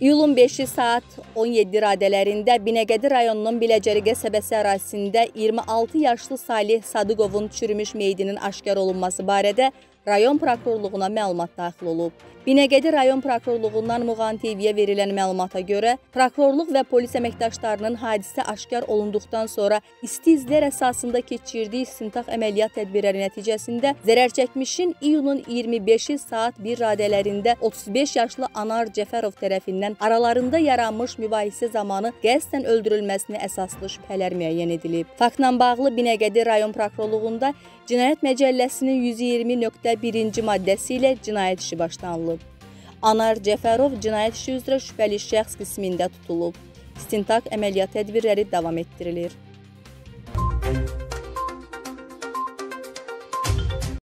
İyulun 5-i saat 17 radələrində Binəqədi rayonunun Biləcəri qəsəbəsi ərazisində 26 yaşlı Salih Sadıqovun çürümüş meyidinin aşkar olunması barədə rayon prokurorluğuna məlumat daxil olub. Binəqədi rayon prokurorluğundan Muğan TV-yə verilən məlumata görə, prokurorluq və polis əməkdaşlarının hadisə aşkar olunduqdan sonra isti izlər əsasında keçirdiyi istintaq əməliyyat tədbirləri nəticəsində zərər çəkmişin iyunun 25-i saat 1 radələrində 35 yaşlı Anar Cəfərov tərəfindən aralarında yaranmış mübahisə zamanı qəsdən öldürülməsini əsaslı şübhələr müəyyən edilib. Faktla bağlı Binəqədi rayon prokurorluğunda Cinayət Məcəlləsinin 120.1-ci maddəsi ilə cinayət işi başlanılıb. Anar Cəfərov cinayət işi üzrə şübhəli şəxs qismində tutulub. İstintaq əməliyyat tədbirləri davam etdirilir.